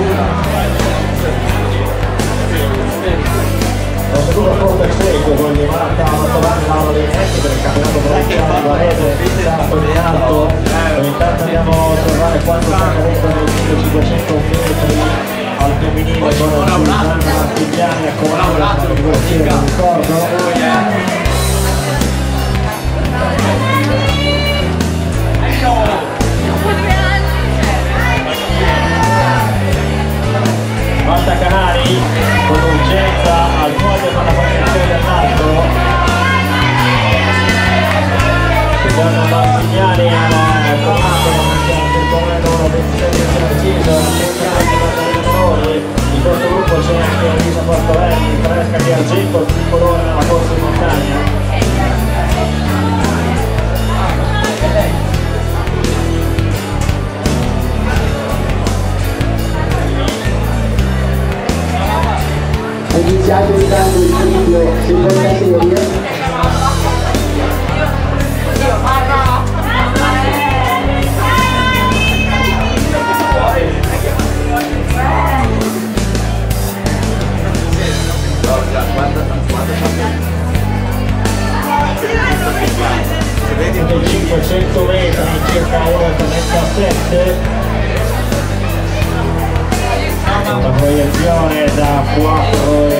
Ho La seconda porta segue con Levanta, Mattolani, Laura Legnetti per il campionato provinciale, Varese, Sarto di Alto. Intanto andiamo a osservare quanto sta cadendo nel 1500 metri al femminile con Susanna Stigliani a comando, ricordo. Intanto il ciclo seconda serie dei 500 metri circa 1,37 una proiezione da 4,51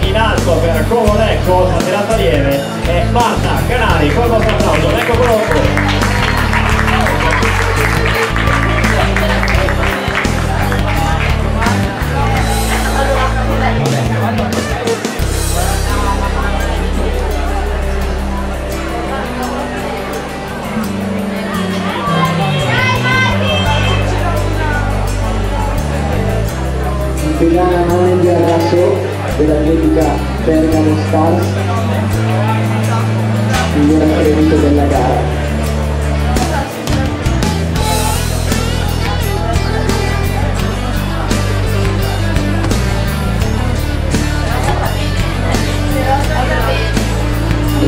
in alto per Comolecco, saltellata lieve e Marta Canari, con il vostro applauso, ecco quello Impegana Noel Arraso dell'Atletica Bergamo Stars miglior accredito della gara.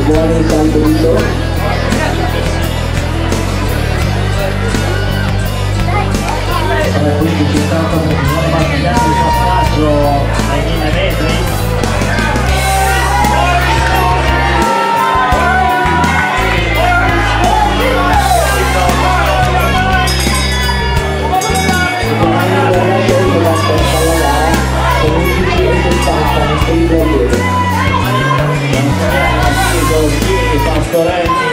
Buon salto di sopra quindi Pastorelli,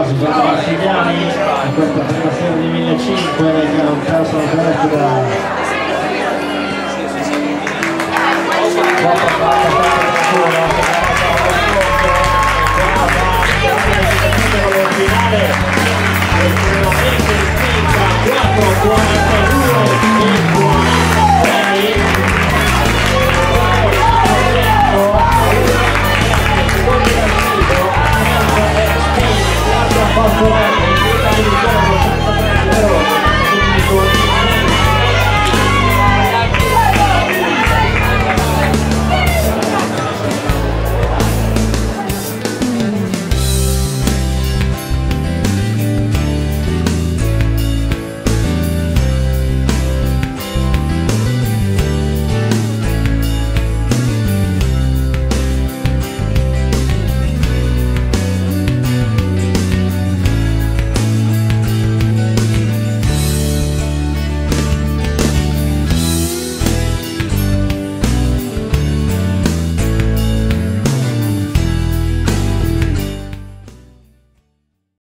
volata su Giorgio Marsigliani in questa prima serie di 1500 che era un personal best da